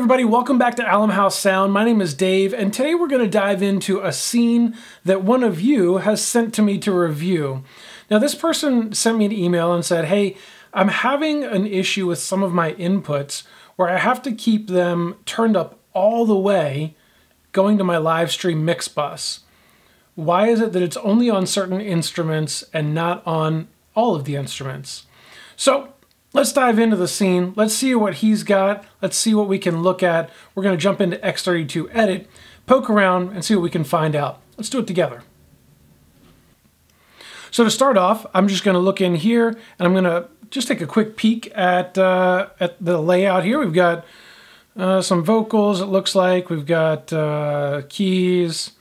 everybody, welcome back to Allam House Sound. My name is Dave, and today we're going to dive into a scene that one of you has sent to me to review. Now, this person sent me an email and said, Hey, I'm having an issue with some of my inputs where I have to keep them turned up all the way going to my live stream mix bus. Why is it that it's only on certain instruments and not on all of the instruments? So let's dive into the scene. Let's see what he's got. Let's see what we can look at. We're going to jump into X32 Edit, poke around, and see what we can find out. Let's do it together. So to start off, I'm just going to look in here, and I'm going to just take a quick peek at, uh, at the layout here. We've got uh, some vocals, it looks like. We've got uh, keys.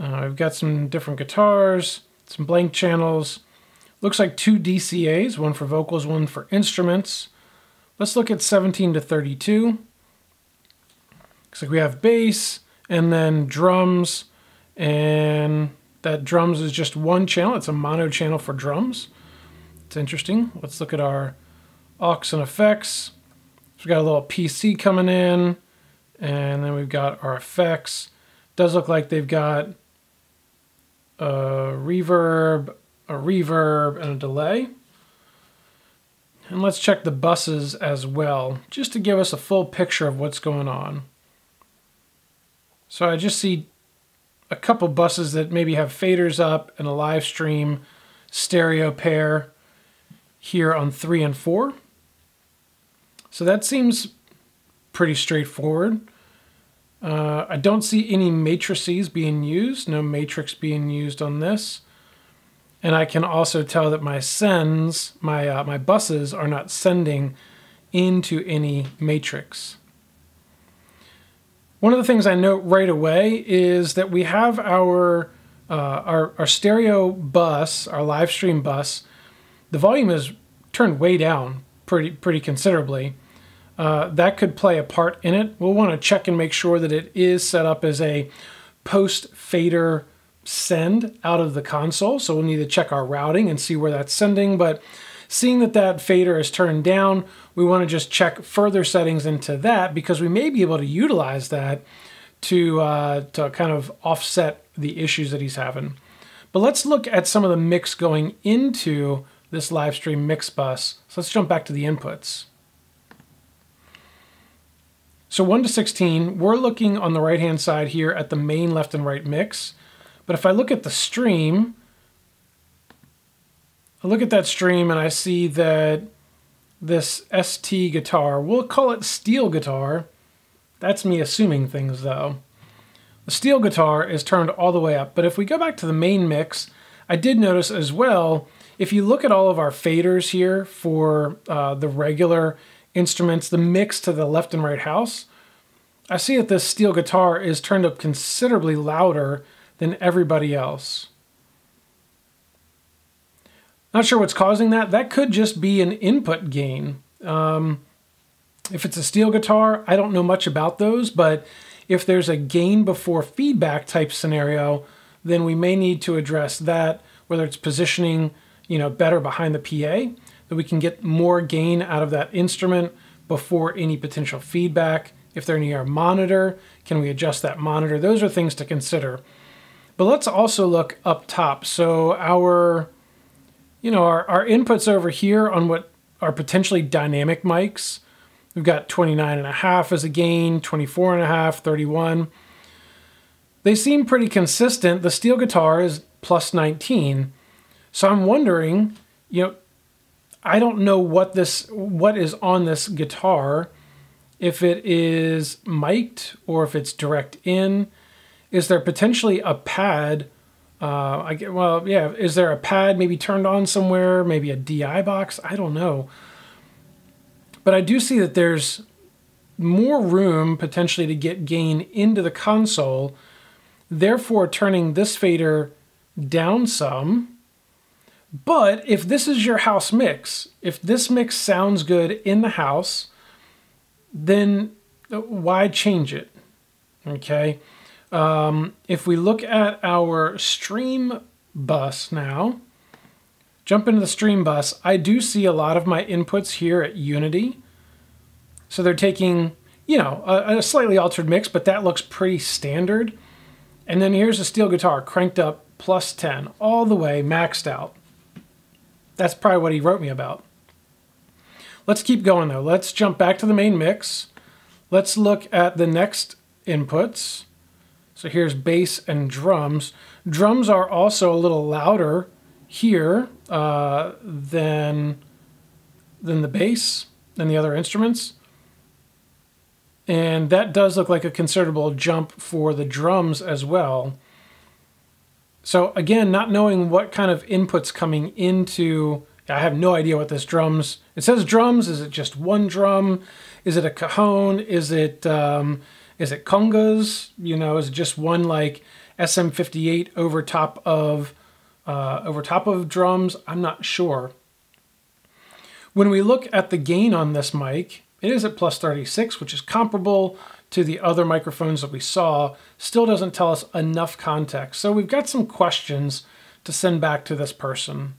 Uh, we've got some different guitars, some blank channels. Looks like two DCAs, one for vocals, one for instruments. Let's look at 17 to 32. Looks like we have bass and then drums, and that drums is just one channel. It's a mono channel for drums. It's interesting. Let's look at our aux and effects. So we've got a little PC coming in, and then we've got our effects. Does look like they've got a reverb, a reverb, and a delay. And let's check the buses as well, just to give us a full picture of what's going on. So I just see a couple buses that maybe have faders up and a live stream stereo pair here on 3 and 4. So that seems pretty straightforward. Uh, I don't see any matrices being used, no matrix being used on this. And I can also tell that my sends, my, uh, my buses are not sending into any matrix. One of the things I note right away is that we have our, uh, our, our stereo bus, our live stream bus, the volume is turned way down pretty, pretty considerably. Uh, that could play a part in it. We'll want to check and make sure that it is set up as a post fader send out of the console. So we'll need to check our routing and see where that's sending. But seeing that that fader is turned down, we want to just check further settings into that because we may be able to utilize that to, uh, to kind of offset the issues that he's having. But let's look at some of the mix going into this live stream mix bus. So let's jump back to the inputs. So 1 to 16, we're looking on the right hand side here at the main left and right mix. But if I look at the stream, I look at that stream and I see that this ST guitar, we'll call it steel guitar. That's me assuming things though. The steel guitar is turned all the way up, but if we go back to the main mix, I did notice as well, if you look at all of our faders here for uh, the regular instruments, the mix to the left and right house, I see that this steel guitar is turned up considerably louder than everybody else. Not sure what's causing that. That could just be an input gain. Um, if it's a steel guitar, I don't know much about those, but if there's a gain before feedback type scenario, then we may need to address that, whether it's positioning, you know, better behind the PA, that we can get more gain out of that instrument before any potential feedback. If they're near a monitor, can we adjust that monitor? Those are things to consider. But let's also look up top. So our, you know, our, our inputs over here on what are potentially dynamic mics, we've got 29 and a half as a gain, 24 and a half, 31. They seem pretty consistent. The steel guitar is plus 19. So I'm wondering, you know, I don't know what this what is on this guitar, if it is mic'd or if it's direct in. Is there potentially a pad? Uh, I get well, yeah. Is there a pad maybe turned on somewhere? Maybe a DI box? I don't know. But I do see that there's more room potentially to get gain into the console, therefore turning this fader down some. But if this is your house mix, if this mix sounds good in the house, then why change it? Okay. Um, if we look at our stream bus now, jump into the stream bus, I do see a lot of my inputs here at Unity. So they're taking you know, a, a slightly altered mix, but that looks pretty standard. And then here's a steel guitar cranked up plus 10, all the way maxed out. That's probably what he wrote me about. Let's keep going though. Let's jump back to the main mix. Let's look at the next inputs. So here's bass and drums. Drums are also a little louder here uh, than, than the bass than the other instruments. And that does look like a considerable jump for the drums as well. So again, not knowing what kind of inputs coming into, I have no idea what this drums, it says drums, is it just one drum? Is it a cajon? Is it, um, is it congas? You know, is it just one like SM58 over top of, uh, over top of drums? I'm not sure. When we look at the gain on this mic, it is at plus 36, which is comparable to the other microphones that we saw. Still doesn't tell us enough context. So we've got some questions to send back to this person.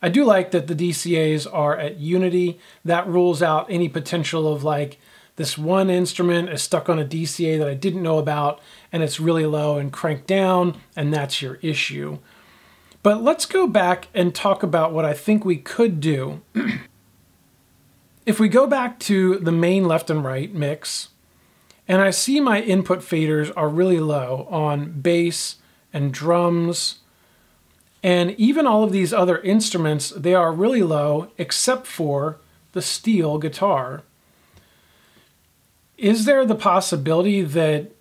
I do like that the DCAs are at unity. That rules out any potential of like this one instrument is stuck on a DCA that I didn't know about and it's really low and cranked down and that's your issue. But let's go back and talk about what I think we could do If we go back to the main left and right mix, and I see my input faders are really low on bass and drums, and even all of these other instruments, they are really low except for the steel guitar. Is there the possibility that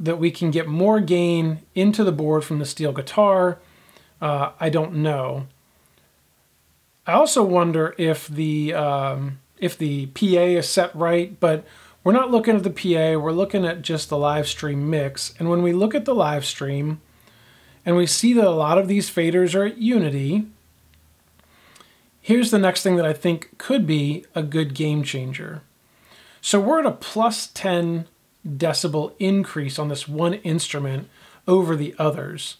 that we can get more gain into the board from the steel guitar? Uh, I don't know. I also wonder if the um, if the PA is set right, but we're not looking at the PA, we're looking at just the live stream mix. And when we look at the live stream and we see that a lot of these faders are at unity, here's the next thing that I think could be a good game changer. So we're at a plus 10 decibel increase on this one instrument over the others.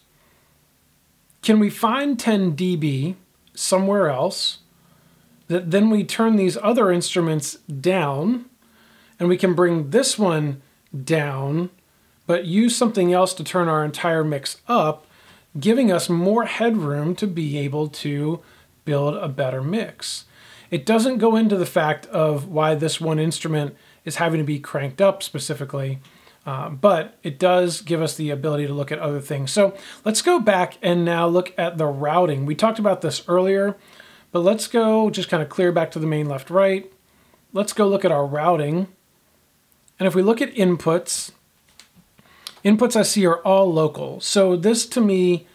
Can we find 10 dB somewhere else that then we turn these other instruments down and we can bring this one down, but use something else to turn our entire mix up, giving us more headroom to be able to build a better mix. It doesn't go into the fact of why this one instrument is having to be cranked up specifically, uh, but it does give us the ability to look at other things. So let's go back and now look at the routing. We talked about this earlier. But let's go just kind of clear back to the main left right. Let's go look at our routing. And if we look at inputs, inputs I see are all local. So this to me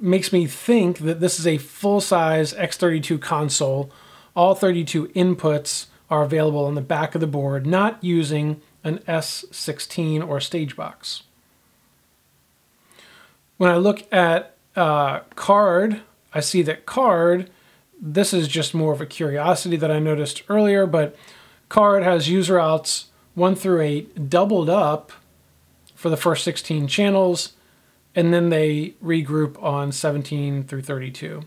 makes me think that this is a full-size X32 console. All 32 inputs are available on the back of the board, not using an S16 or stage box. When I look at uh, card, I see that card this is just more of a curiosity that I noticed earlier, but card has user outs 1 through 8 doubled up for the first 16 channels, and then they regroup on 17 through 32.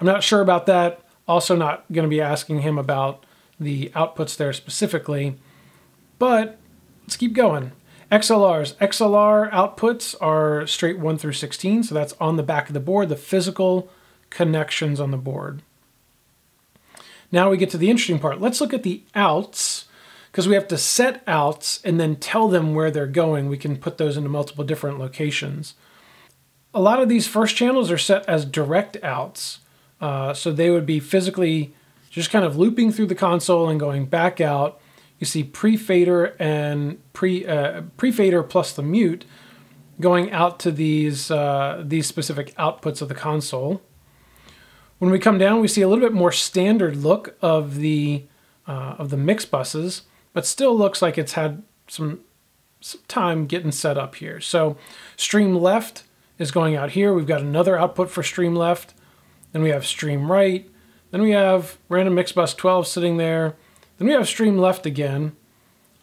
I'm not sure about that. Also not going to be asking him about the outputs there specifically, but let's keep going. XLRs. XLR outputs are straight 1 through 16, so that's on the back of the board, the physical connections on the board. Now we get to the interesting part. Let's look at the outs because we have to set outs and then tell them where they're going. We can put those into multiple different locations. A lot of these first channels are set as direct outs. Uh, so they would be physically just kind of looping through the console and going back out. You see pre-fader and pre, uh, pre-fader plus the mute going out to these, uh, these specific outputs of the console. When we come down, we see a little bit more standard look of the uh, of the mix buses, but still looks like it's had some, some time getting set up here. So stream left is going out here. We've got another output for stream left. Then we have stream right. Then we have random mix bus 12 sitting there. Then we have stream left again,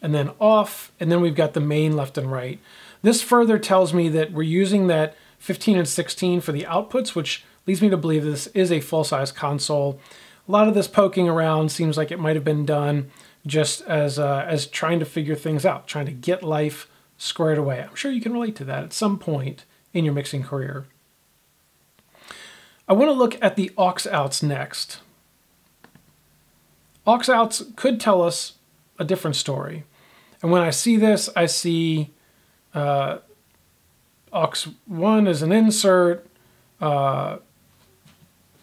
and then off, and then we've got the main left and right. This further tells me that we're using that 15 and 16 for the outputs, which leads me to believe this is a full-size console. A lot of this poking around seems like it might have been done just as, uh, as trying to figure things out, trying to get life squared away. I'm sure you can relate to that at some point in your mixing career. I want to look at the aux outs next. Aux outs could tell us a different story. And when I see this, I see uh, aux 1 is an insert, uh,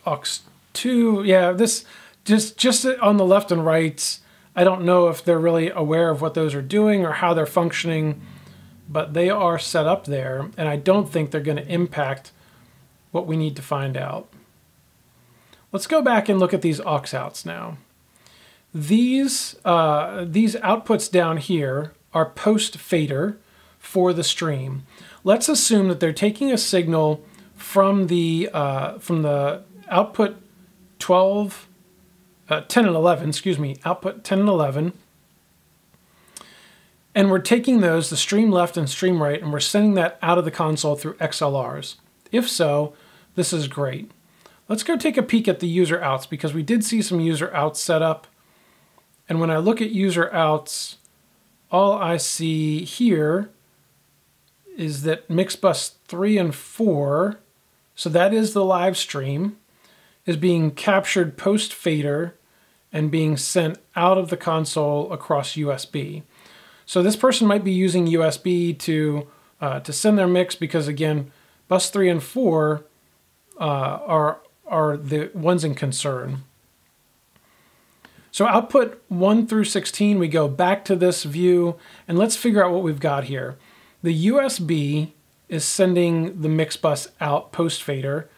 aux 2, yeah, this just just on the left and right, I don't know if they're really aware of what those are doing or how they're functioning, but they are set up there, and I don't think they're going to impact what we need to find out. Let's go back and look at these aux outs now. These, uh, these outputs down here are post fader for the stream. Let's assume that they're taking a signal from the, uh, from the output 12, uh, 10 and 11, excuse me, output 10 and 11. And we're taking those, the stream left and stream right, and we're sending that out of the console through XLRs. If so, this is great. Let's go take a peek at the user outs because we did see some user outs set up. And when I look at user outs, all I see here is that mix bus 3 and 4, so that is the live stream, is being captured post fader and being sent out of the console across USB. So this person might be using USB to, uh, to send their mix because again, bus 3 and 4 uh, are, are the ones in concern. So output 1 through 16, we go back to this view, and let's figure out what we've got here. The USB is sending the mix bus out post fader.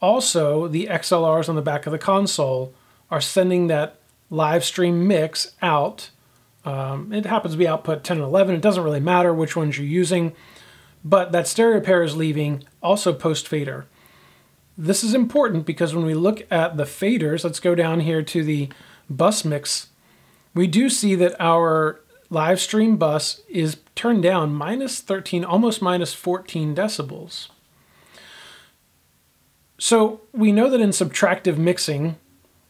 Also, the XLRs on the back of the console are sending that live stream mix out. Um, it happens to be output 10 and 11. It doesn't really matter which ones you're using, but that stereo pair is leaving also post fader. This is important because when we look at the faders, let's go down here to the bus mix, we do see that our live stream bus is turned down minus 13, almost minus 14 decibels. So we know that in subtractive mixing,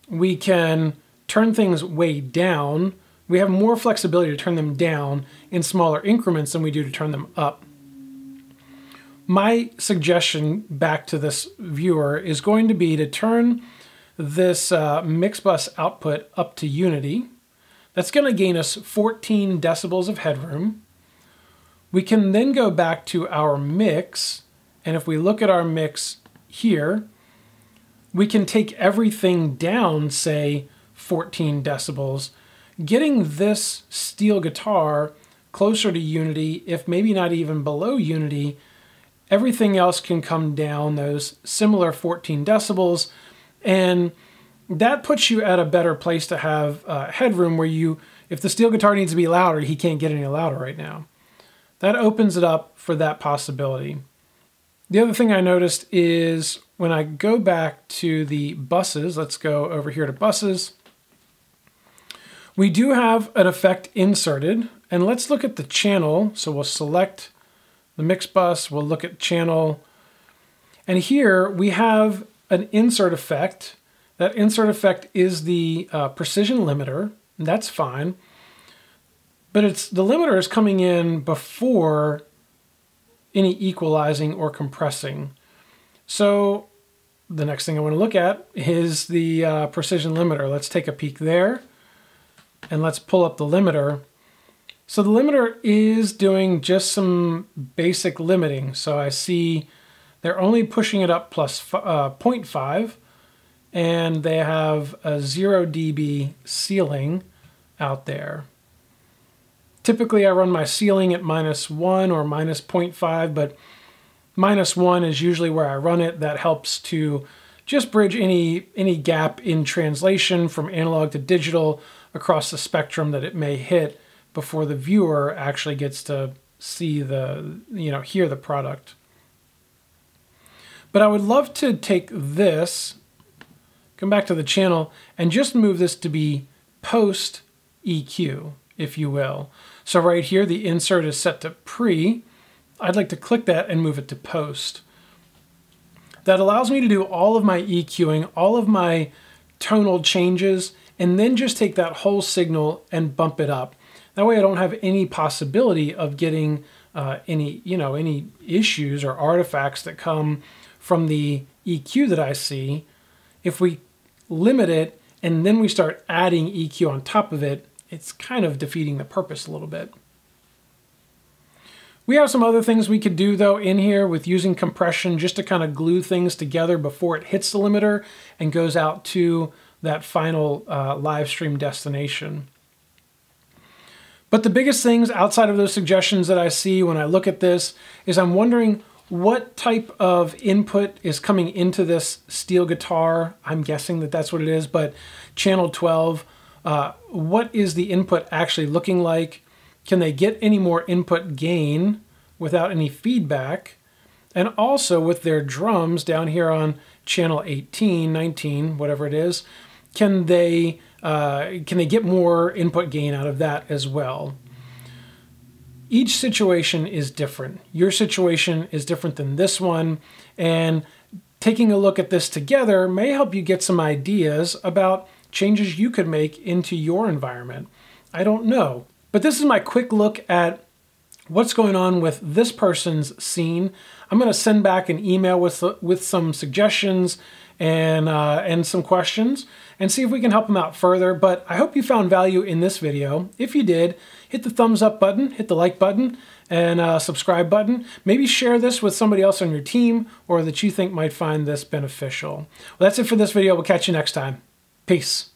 we can turn things way down. We have more flexibility to turn them down in smaller increments than we do to turn them up. My suggestion back to this viewer is going to be to turn this uh, mix bus output up to unity. That's going to gain us 14 decibels of headroom. We can then go back to our mix, and if we look at our mix here, we can take everything down, say 14 decibels, getting this steel guitar closer to unity, if maybe not even below unity, everything else can come down those similar 14 decibels and that puts you at a better place to have uh, headroom where you, if the steel guitar needs to be louder, he can't get any louder right now. That opens it up for that possibility. The other thing I noticed is when I go back to the buses, let's go over here to buses. We do have an effect inserted, and let's look at the channel. So we'll select the mix bus, we'll look at channel, and here we have an insert effect. That insert effect is the uh, precision limiter. That's fine. But it's the limiter is coming in before any equalizing or compressing. So the next thing I want to look at is the uh, precision limiter. Let's take a peek there and let's pull up the limiter. So the limiter is doing just some basic limiting. So I see they're only pushing it up plus, uh, 0.5 and they have a 0 dB ceiling out there. Typically I run my ceiling at minus 1 or minus 0.5, but minus 1 is usually where I run it. That helps to just bridge any, any gap in translation from analog to digital across the spectrum that it may hit before the viewer actually gets to see the, you know, hear the product. But I would love to take this, come back to the channel, and just move this to be post EQ, if you will. So right here, the insert is set to pre. I'd like to click that and move it to post. That allows me to do all of my EQing, all of my tonal changes, and then just take that whole signal and bump it up. That way I don't have any possibility of getting uh, any, you know, any issues or artifacts that come from the EQ that I see. If we limit it and then we start adding EQ on top of it, it's kind of defeating the purpose a little bit. We have some other things we could do though in here with using compression just to kind of glue things together before it hits the limiter and goes out to that final uh, live stream destination. But the biggest things outside of those suggestions that I see when I look at this is I'm wondering what type of input is coming into this steel guitar. I'm guessing that that's what it is, but channel 12, uh, what is the input actually looking like? Can they get any more input gain without any feedback? And also with their drums down here on channel 18, 19, whatever it is, can they uh, can they get more input gain out of that as well? Each situation is different. Your situation is different than this one, and taking a look at this together may help you get some ideas about changes you could make into your environment. I don't know. But this is my quick look at what's going on with this person's scene. I'm going to send back an email with, with some suggestions and, uh, and some questions and see if we can help them out further. But I hope you found value in this video. If you did, hit the thumbs up button, hit the like button, and uh, subscribe button. Maybe share this with somebody else on your team or that you think might find this beneficial. Well, that's it for this video. We'll catch you next time. Peace.